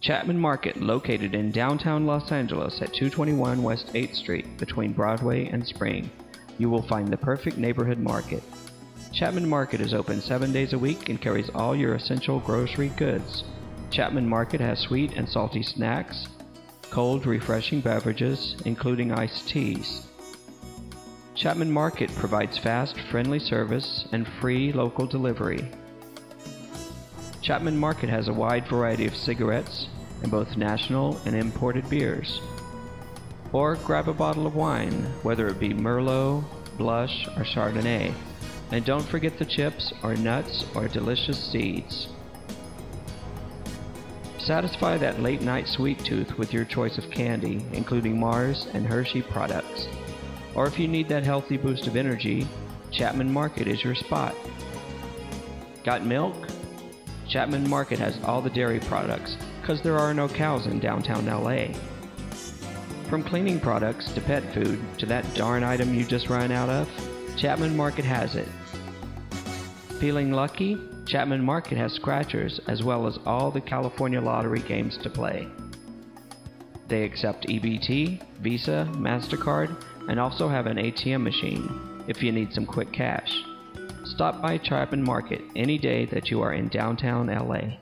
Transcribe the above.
Chapman Market, located in downtown Los Angeles at 221 West 8th Street between Broadway and Spring. You will find the perfect neighborhood market. Chapman Market is open seven days a week and carries all your essential grocery goods. Chapman Market has sweet and salty snacks, cold, refreshing beverages, including iced teas. Chapman Market provides fast, friendly service and free local delivery. Chapman Market has a wide variety of cigarettes and both national and imported beers. Or grab a bottle of wine, whether it be Merlot, Blush, or Chardonnay. And don't forget the chips or nuts or delicious seeds. Satisfy that late night sweet tooth with your choice of candy, including Mars and Hershey products. Or if you need that healthy boost of energy, Chapman Market is your spot. Got milk? Chapman Market has all the dairy products, because there are no cows in downtown LA. From cleaning products to pet food to that darn item you just ran out of, Chapman Market has it. Feeling lucky? Chapman Market has scratchers as well as all the California lottery games to play. They accept EBT, Visa, MasterCard, and also have an ATM machine if you need some quick cash. Stop by Chapman Market any day that you are in downtown LA.